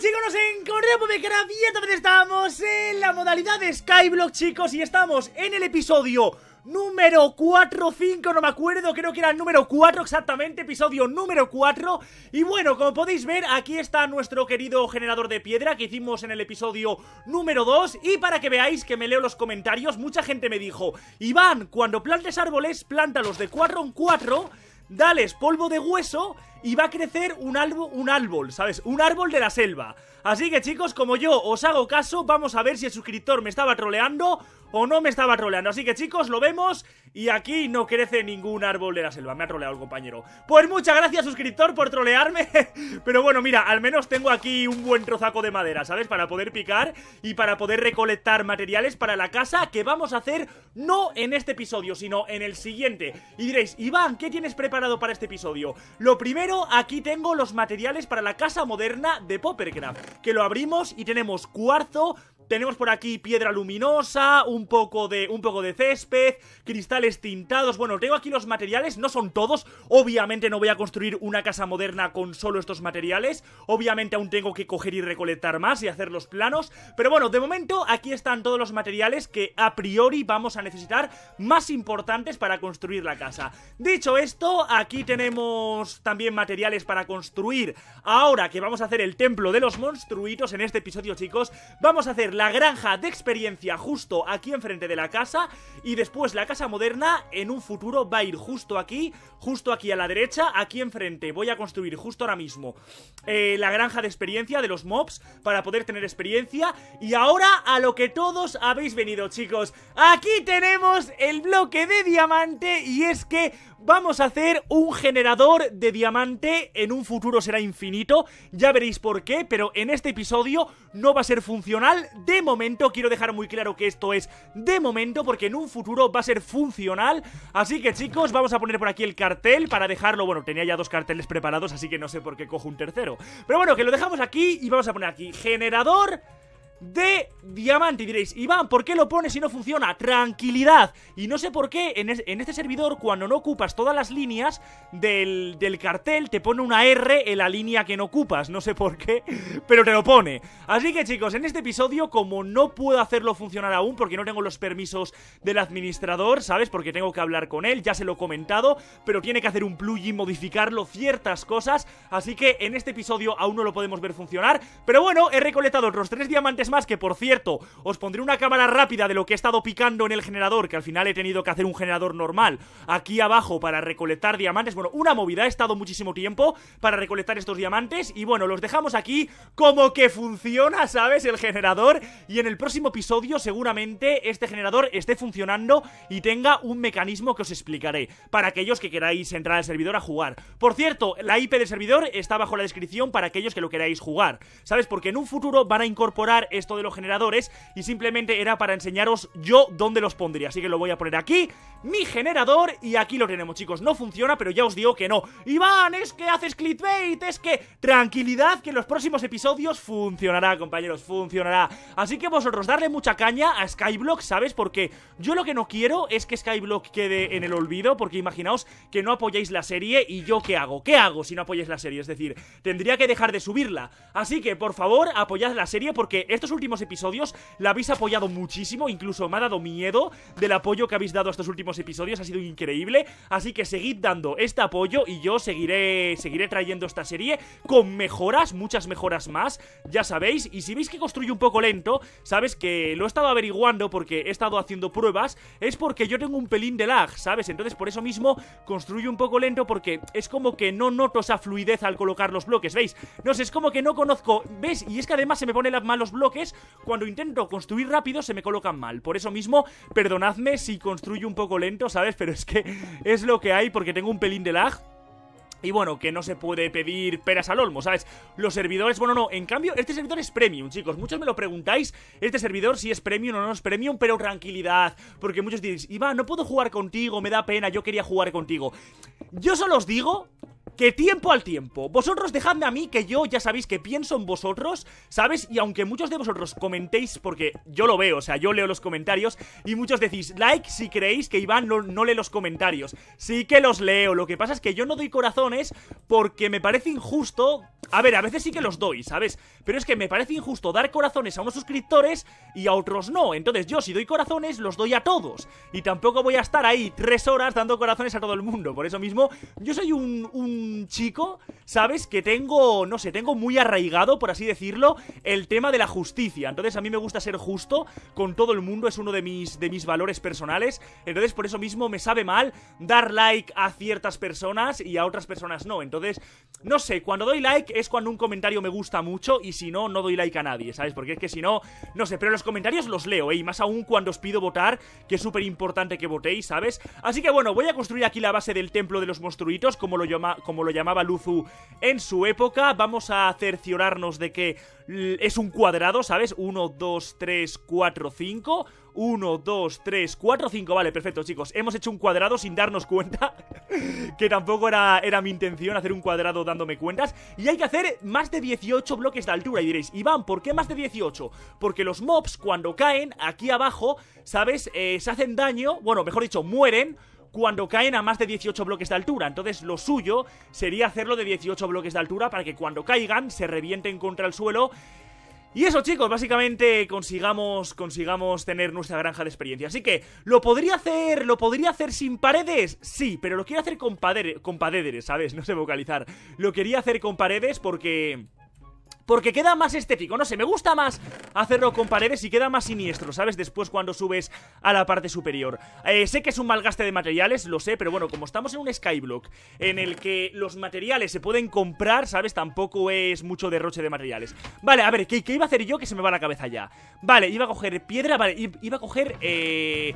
chicos, nos encontramos de y también estamos en la modalidad de Skyblock, chicos, y estamos en el episodio número 4 o 5, no me acuerdo, creo que era el número 4 exactamente, episodio número 4 Y bueno, como podéis ver, aquí está nuestro querido generador de piedra que hicimos en el episodio número 2 Y para que veáis que me leo los comentarios, mucha gente me dijo Iván, cuando plantes árboles, plántalos de 4 en 4 Dales polvo de hueso y va a crecer un, árbol, un árbol, ¿sabes? Un árbol de la selva. Así que chicos, como yo os hago caso, vamos a ver si el suscriptor me estaba troleando o no me estaba troleando. Así que chicos, lo vemos y aquí no crece ningún árbol de la selva. Me ha troleado el compañero. Pues muchas gracias, suscriptor, por trolearme. Pero bueno, mira, al menos tengo aquí un buen trozaco de madera, ¿sabes? Para poder picar y para poder recolectar materiales para la casa que vamos a hacer no en este episodio, sino en el siguiente. Y diréis, Iván, ¿qué tienes preparado para este episodio? Lo primero, aquí tengo los materiales para la casa moderna de Poppercraft. Que lo abrimos y tenemos cuarzo, tenemos por aquí piedra luminosa, un poco de un poco de césped, cristales tintados. Bueno, tengo aquí los materiales, no son todos. Obviamente no voy a construir una casa moderna con solo estos materiales. Obviamente aún tengo que coger y recolectar más y hacer los planos. Pero bueno, de momento aquí están todos los materiales que a priori vamos a necesitar más importantes para construir la casa. Dicho esto, aquí tenemos también materiales para construir. Ahora que vamos a hacer el templo de los monstruitos en este episodio, chicos, vamos a hacer la granja de experiencia justo aquí enfrente de la casa y después la casa moderna en un futuro va a ir justo aquí, justo aquí a la derecha, aquí enfrente. Voy a construir justo ahora mismo eh, la granja de experiencia de los mobs para poder tener experiencia. Y ahora a lo que todos habéis venido, chicos. Aquí tenemos el bloque de diamante y es que vamos a hacer un generador de diamante en un futuro será infinito, ya veréis por qué, pero en este episodio no va a ser funcional. De momento, quiero dejar muy claro que esto es de momento porque en un futuro va a ser funcional, así que chicos, vamos a poner por aquí el cartel para dejarlo, bueno, tenía ya dos carteles preparados, así que no sé por qué cojo un tercero, pero bueno, que lo dejamos aquí y vamos a poner aquí generador de diamante. Y diréis, Iván, ¿por qué lo pones si no funciona? Tranquilidad. Y no sé por qué en, este servidor, cuando no ocupas todas las líneas del, cartel, te pone una R en la línea que no ocupas. No sé por qué, pero te lo pone. Así que chicos, en este episodio, como no puedo hacerlo funcionar aún, porque no tengo los permisos del administrador, ¿sabes? Porque tengo que hablar con él, ya se lo he comentado, pero tiene que hacer un plugin, modificarlo, ciertas cosas. Así que en este episodio aún no lo podemos ver funcionar. Pero bueno, he recolectado otros tres diamantes más que por cierto, os pondré una cámara rápida de lo que he estado picando en el generador, que al final he tenido que hacer un generador normal aquí abajo para recolectar diamantes. Bueno, una movida, he estado muchísimo tiempo para recolectar estos diamantes y bueno, los dejamos aquí como que funciona, ¿sabes? El generador y en el próximo episodio seguramente este generador esté funcionando y tenga un mecanismo que os explicaré para aquellos que queráis entrar al servidor a jugar. Por cierto, la IP del servidor está bajo la descripción para aquellos que lo queráis jugar, ¿sabes? Porque en un futuro van a incorporar esto de los generadores y simplemente era para enseñaros yo dónde los pondría. Así que lo voy a poner aquí, mi generador, y aquí lo tenemos, chicos. No funciona, pero ya os digo que no. Iván, es que haces clickbait, es que... Tranquilidad, que en los próximos episodios funcionará, compañeros, funcionará. Así que vosotros darle mucha caña a Skyblock, ¿sabes? Porque yo lo que no quiero es que Skyblock quede en el olvido, porque imaginaos que no apoyáis la serie y yo ¿qué hago? ¿Qué hago si no apoyáis la serie? Es decir, tendría que dejar de subirla. Así que, por favor, apoyad la serie porque estos últimos episodios la habéis apoyado muchísimo, incluso me ha dado miedo del apoyo que habéis dado a estos últimos episodios, ha sido increíble, así que seguid dando este apoyo y yo seguiré, seguiré trayendo esta serie con mejoras, muchas mejoras más, ya sabéis, y si veis que construyo un poco lento, sabes que lo he estado averiguando porque he estado haciendo pruebas, es porque yo tengo un pelín de lag, ¿sabes? Entonces por eso mismo construyo un poco lento porque es como que no noto esa fluidez al colocar los bloques, ¿veis? No sé, es como que no conozco, ¿ves? Y es que además se me ponen mal los bloques cuando intento construir rápido se me colocan mal. Por eso mismo, perdonadme si construyo un poco lento, ¿sabes? Pero es que es lo que hay porque tengo un pelín de lag. Y bueno, que no se puede pedir peras al olmo, ¿sabes? Los servidores, bueno, no, en cambio, este servidor es premium, chicos Muchos me lo preguntáis, este servidor si es premium o no es premium Pero tranquilidad, porque muchos diréis Iván, no puedo jugar contigo, me da pena, yo quería jugar contigo Yo solo os digo que tiempo al tiempo. Vosotros dejadme a mí que yo ya sabéis que pienso en vosotros, ¿sabes? Y aunque muchos de vosotros comentéis, porque yo lo veo, o sea, yo leo los comentarios y muchos decís like si creéis que Iván no, no lee los comentarios. Sí que los leo, lo que pasa es que yo no doy corazones porque me parece injusto... A ver, a veces sí que los doy, ¿sabes? Pero es que me parece injusto dar corazones a unos suscriptores y a otros no. Entonces yo si doy corazones los doy a todos. Y tampoco voy a estar ahí tres horas dando corazones a todo el mundo. Por eso mismo, yo soy un, un chico, ¿sabes? Que tengo, no sé, tengo muy arraigado, por así decirlo, el tema de la justicia. Entonces a mí me gusta ser justo con todo el mundo, es uno de mis, de mis valores personales. Entonces por eso mismo me sabe mal dar like a ciertas personas y a otras personas no. Entonces, no sé, cuando doy like es cuando un comentario me gusta mucho y si no, no doy like a nadie, ¿sabes? Porque es que si no, no sé, pero los comentarios los leo, ¿eh? Y más aún cuando os pido votar, que es súper importante que votéis, ¿sabes? Así que bueno, voy a construir aquí la base del templo de los monstruitos, como lo, llama, como lo llamaba Luzu en su época. Vamos a cerciorarnos de que es un cuadrado, ¿sabes? 1, 2, 3, 4, 5 1, 2, 3, 4, 5 Vale, perfecto chicos, hemos hecho un cuadrado sin darnos cuenta Que tampoco era, era mi intención hacer un cuadrado dándome cuentas Y hay que hacer más de 18 bloques de altura Y diréis, Iván, ¿por qué más de 18? Porque los mobs cuando caen aquí abajo, ¿sabes? Eh, se hacen daño, bueno, mejor dicho, mueren cuando caen a más de 18 bloques de altura Entonces lo suyo sería hacerlo de 18 bloques de altura Para que cuando caigan se revienten contra el suelo y eso chicos, básicamente consigamos, consigamos tener nuestra granja de experiencia Así que, ¿lo podría hacer, lo podría hacer sin paredes? Sí, pero lo quiero hacer con, con paredes, ¿sabes? No sé vocalizar Lo quería hacer con paredes porque... Porque queda más estético, no sé, me gusta más hacerlo con paredes y queda más siniestro, ¿sabes? Después cuando subes a la parte superior eh, Sé que es un mal gaste de materiales, lo sé, pero bueno, como estamos en un skyblock En el que los materiales se pueden comprar, ¿sabes? Tampoco es mucho derroche de materiales Vale, a ver, ¿qué, iba a hacer yo que se me va la cabeza ya? Vale, iba a coger piedra, vale, iba a coger, eh...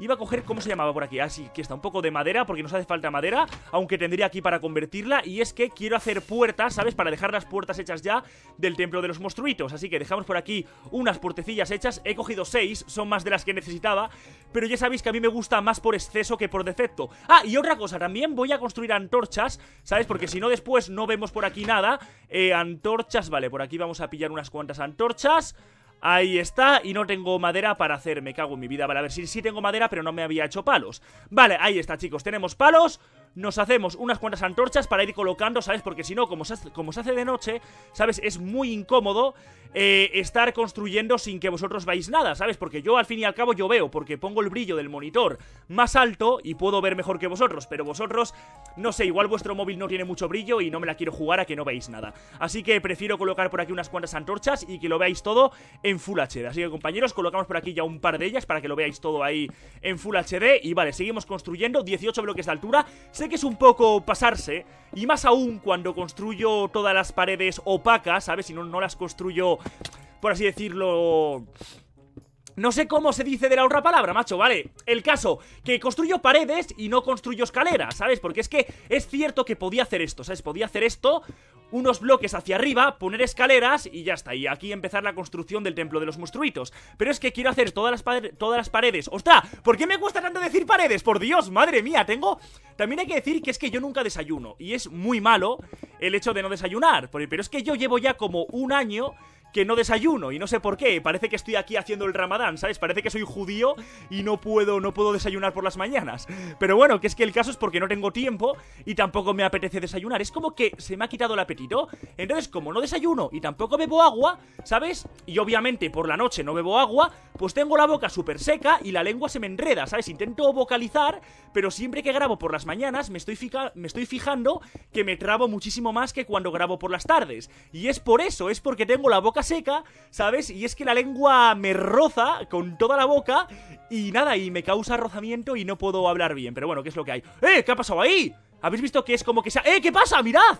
Iba a coger, ¿cómo se llamaba por aquí? Ah, sí, que está un poco de madera, porque nos hace falta madera Aunque tendría aquí para convertirla Y es que quiero hacer puertas, ¿sabes? Para dejar las puertas hechas ya del templo de los monstruitos Así que dejamos por aquí unas puertecillas hechas He cogido seis, son más de las que necesitaba Pero ya sabéis que a mí me gusta más por exceso que por defecto Ah, y otra cosa, también voy a construir antorchas ¿Sabes? Porque si no después no vemos por aquí nada eh, Antorchas, vale, por aquí vamos a pillar unas cuantas antorchas Ahí está, y no tengo madera para hacer, me cago en mi vida. Vale, a ver, si sí, sí tengo madera, pero no me había hecho palos. Vale, ahí está, chicos, tenemos palos nos hacemos unas cuantas antorchas para ir colocando, ¿sabes? Porque si no, como se, hace, como se hace de noche, ¿sabes? Es muy incómodo eh, estar construyendo sin que vosotros veáis nada, ¿sabes? Porque yo al fin y al cabo yo veo, porque pongo el brillo del monitor más alto y puedo ver mejor que vosotros, pero vosotros, no sé, igual vuestro móvil no tiene mucho brillo y no me la quiero jugar a que no veáis nada. Así que prefiero colocar por aquí unas cuantas antorchas y que lo veáis todo en Full HD. Así que compañeros, colocamos por aquí ya un par de ellas para que lo veáis todo ahí en Full HD. Y vale, seguimos construyendo 18 bloques de altura. Sé que es un poco pasarse, y más aún cuando construyo todas las paredes opacas, ¿sabes? Si no, no las construyo, por así decirlo... No sé cómo se dice de la otra palabra, macho, ¿vale? El caso, que construyo paredes y no construyo escaleras, ¿sabes? Porque es que es cierto que podía hacer esto, ¿sabes? Podía hacer esto unos bloques hacia arriba, poner escaleras y ya está. Y aquí empezar la construcción del templo de los monstruitos. Pero es que quiero hacer todas las, todas las paredes. ¡Ostras! ¿Por qué me cuesta tanto decir paredes? Por Dios, madre mía, tengo... También hay que decir que es que yo nunca desayuno. Y es muy malo el hecho de no desayunar. Pero es que yo llevo ya como un año que no desayuno y no sé por qué. Parece que estoy aquí haciendo el ramadán, ¿sabes? Parece que soy judío y no puedo, no puedo desayunar por las mañanas. Pero bueno, que es que el caso es porque no tengo tiempo y tampoco me apetece desayunar. Es como que se me ha quitado el apetito. Entonces, como no desayuno y tampoco bebo agua, ¿sabes? Y obviamente por la noche no bebo agua, pues tengo la boca súper seca y la lengua se me enreda, ¿sabes? Intento vocalizar, pero siempre que grabo por las mañanas me estoy, me estoy fijando que me trabo muchísimo más que cuando grabo por las tardes. Y es por eso, es porque tengo la boca seca, ¿sabes? Y es que la lengua me roza con toda la boca y nada, y me causa rozamiento y no puedo hablar bien. Pero bueno, ¿qué es lo que hay? ¡Eh! ¿Qué ha pasado ahí? ¿Habéis visto que es como que se ¡Eh! ¿Qué pasa? ¡Mirad!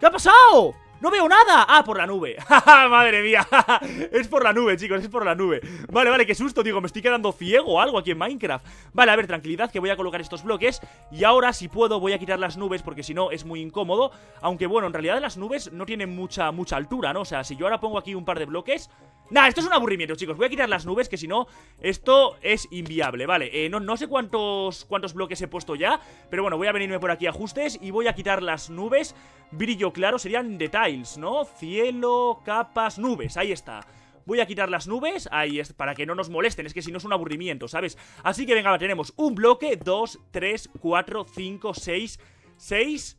¿Qué ha pasado? ¡No veo nada! ¡Ah, por la nube! ¡Madre mía! es por la nube, chicos, es por la nube Vale, vale, qué susto, digo, me estoy quedando ciego o algo aquí en Minecraft Vale, a ver, tranquilidad, que voy a colocar estos bloques Y ahora, si puedo, voy a quitar las nubes Porque si no, es muy incómodo Aunque bueno, en realidad las nubes no tienen mucha, mucha altura, ¿no? O sea, si yo ahora pongo aquí un par de bloques Nah, esto es un aburrimiento, chicos Voy a quitar las nubes, que si no, esto es inviable Vale, eh, no, no sé cuántos, cuántos bloques he puesto ya Pero bueno, voy a venirme por aquí ajustes Y voy a quitar las nubes Brillo claro, serían details, ¿no? Cielo, capas, nubes, ahí está Voy a quitar las nubes, ahí es, para que no nos molesten, es que si no es un aburrimiento, ¿sabes? Así que venga, tenemos un bloque, dos, tres, cuatro, cinco, seis, seis,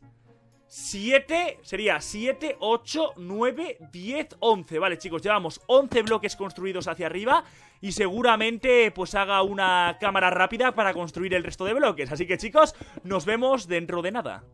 7, sería 7, 8, 9, 10, 11 Vale chicos, llevamos 11 bloques construidos hacia arriba Y seguramente pues haga una cámara rápida para construir el resto de bloques. Así que chicos, nos vemos dentro de nada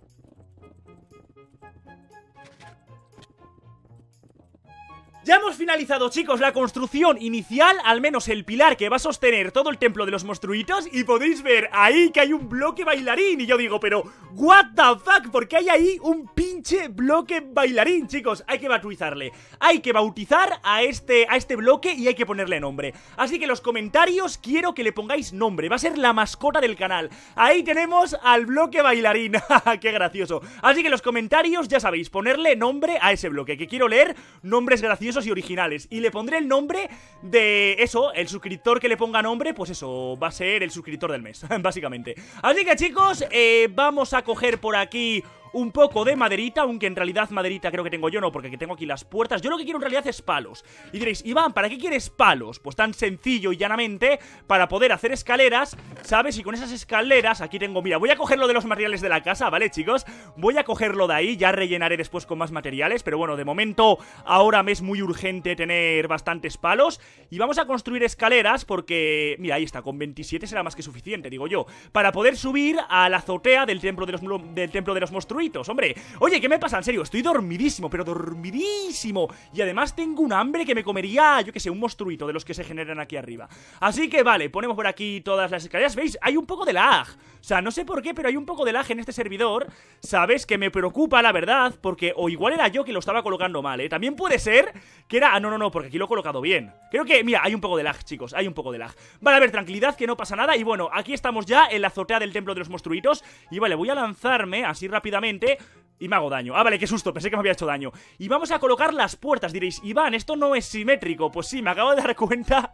Ya hemos finalizado, chicos, la construcción inicial, al menos el pilar que va a sostener todo el templo de los monstruitos Y podéis ver ahí que hay un bloque bailarín Y yo digo, pero, what the fuck, ¿por qué hay ahí un pinche bloque bailarín, chicos? Hay que bautizarle Hay que bautizar a este, a este bloque y hay que ponerle nombre Así que en los comentarios quiero que le pongáis nombre Va a ser la mascota del canal Ahí tenemos al bloque bailarín ¡Qué gracioso! Así que los comentarios, ya sabéis, ponerle nombre a ese bloque Que quiero leer nombres graciosos y originales. Y le pondré el nombre de eso, el suscriptor que le ponga nombre Pues eso, va a ser el suscriptor del mes, básicamente. Así que chicos, eh, vamos a coger por aquí un poco de maderita, aunque en realidad maderita creo que tengo yo no, porque tengo aquí las puertas. Yo lo que quiero en realidad es palos. Y diréis, Iván, ¿para qué quieres palos? Pues tan sencillo y llanamente, para poder hacer escaleras, ¿sabes? Y con esas escaleras, aquí tengo, mira, voy a cogerlo de los materiales de la casa, ¿vale, chicos? Voy a cogerlo de ahí, ya rellenaré después con más materiales, pero bueno, de momento ahora me es muy urgente tener bastantes palos. Y vamos a construir escaleras porque, mira, ahí está, con 27 será más que suficiente, digo yo, para poder subir a la azotea del templo de los, del templo de los monstruos hombre. Oye, ¿qué me pasa? En serio, estoy dormidísimo, pero dormidísimo. Y además tengo un hambre que me comería, yo que sé, un monstruito de los que se generan aquí arriba. Así que vale, ponemos por aquí todas las escaleras. ¿Veis? Hay un poco de lag O sea, no sé por qué, pero hay un poco de lag en este servidor ¿Sabes? Que me preocupa, la verdad Porque o igual era yo que lo estaba colocando mal, ¿eh? También puede ser que era... Ah, no, no, no, porque aquí lo he colocado bien Creo que, mira, hay un poco de lag, chicos Hay un poco de lag Vale, a ver, tranquilidad, que no pasa nada Y bueno, aquí estamos ya en la azotea del templo de los monstruitos Y vale, voy a lanzarme así rápidamente y me hago daño. Ah, vale, qué susto, pensé que me había hecho daño. Y vamos a colocar las puertas, diréis, Iván, esto no es simétrico. Pues sí, me acabo de dar cuenta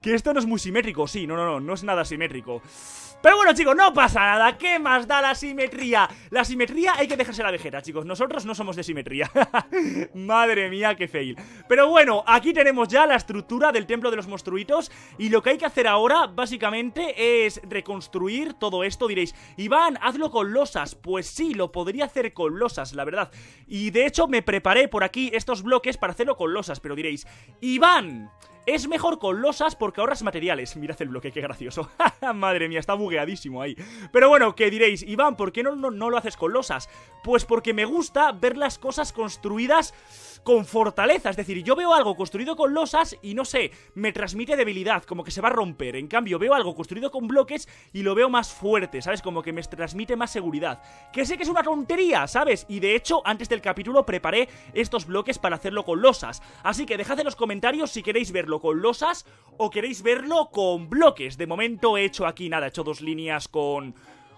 que esto no es muy simétrico. Sí, no, no, no, no es nada simétrico. Pero bueno, chicos, no pasa nada. ¿Qué más da la simetría? La simetría hay que dejarse la vejeta, chicos. Nosotros no somos de simetría. Madre mía, qué fail. Pero bueno, aquí tenemos ya la estructura del templo de los monstruitos. Y lo que hay que hacer ahora, básicamente, es reconstruir todo esto. Diréis, Iván, hazlo con losas. Pues sí, lo podría hacer con losas, la verdad. Y de hecho, me preparé por aquí estos bloques para hacerlo con losas. Pero diréis, Iván... Es mejor con losas porque ahorras materiales Mirad el bloque, qué gracioso Madre mía, está bugueadísimo ahí Pero bueno, ¿qué diréis? Iván, ¿por qué no, no, no lo haces con losas? Pues porque me gusta ver las cosas construidas con fortaleza. Es decir, yo veo algo construido con losas y no sé, me transmite debilidad, como que se va a romper. En cambio, veo algo construido con bloques y lo veo más fuerte, ¿sabes? Como que me transmite más seguridad. Que sé que es una tontería, ¿sabes? Y de hecho, antes del capítulo preparé estos bloques para hacerlo con losas. Así que dejad en los comentarios si queréis verlo con losas o queréis verlo con bloques. De momento he hecho aquí nada, he hecho dos líneas con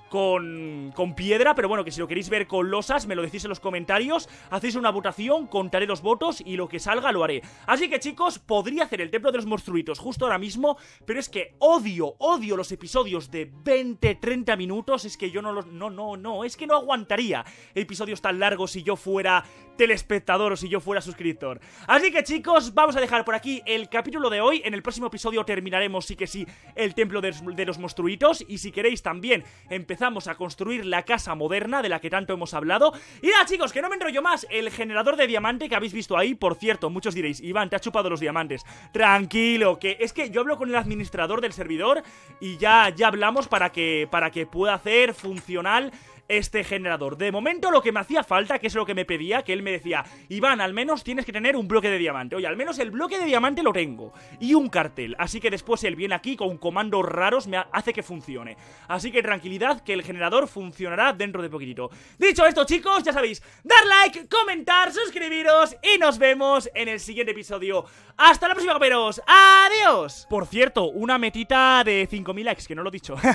con, con piedra, pero bueno, que si lo queréis ver con losas, me lo decís en los comentarios, hacéis una votación, contaré los votos y lo que salga lo haré. Así que chicos, podría hacer el templo de los monstruitos justo ahora mismo, pero es que odio, odio los episodios de 20, 30 minutos, es que yo no los... No, no, no, es que no aguantaría episodios tan largos si yo fuera telespectador o si yo fuera suscriptor. Así que chicos, vamos a dejar por aquí el capítulo de hoy, en el próximo episodio terminaremos sí que sí el templo de, de los monstruitos y si queréis también empezar empezamos a construir la casa moderna de la que tanto hemos hablado. Y nada, chicos, que no me enrollo más. El generador de diamante que habéis visto ahí, por cierto, muchos diréis, Iván, te ha chupado los diamantes. Tranquilo, que es que yo hablo con el administrador del servidor y ya, ya hablamos para que, para que pueda hacer funcional este generador. De momento lo que me hacía falta, que es lo que me pedía, que él me decía, Iván, al menos tienes que tener un bloque de diamante. Oye, al menos el bloque de diamante lo tengo. Y un cartel. Así que después él viene aquí con comandos raros, me hace que funcione. Así que tranquilidad, que el generador funcionará dentro de poquitito. Dicho esto, chicos, ya sabéis, dar like, comentar, suscribiros y nos vemos en el siguiente episodio. Hasta la próxima, coperos. ¡Adiós! Por cierto, una metita de 5.000 likes, que no lo he dicho.